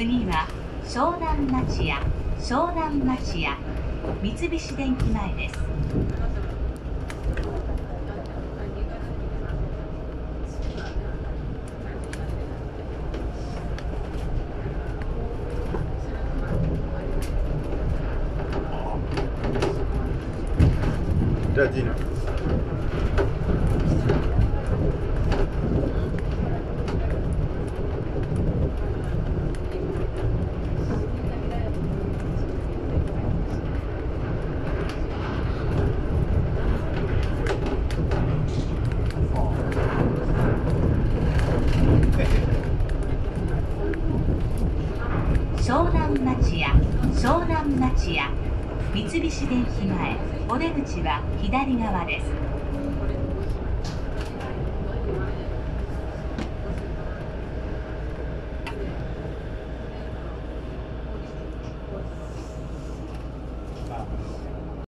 次は湘南町屋湘南町屋三菱電機前です。じゃあ G の。湘南町屋湘南町屋三菱電機前お出口は左側です。あ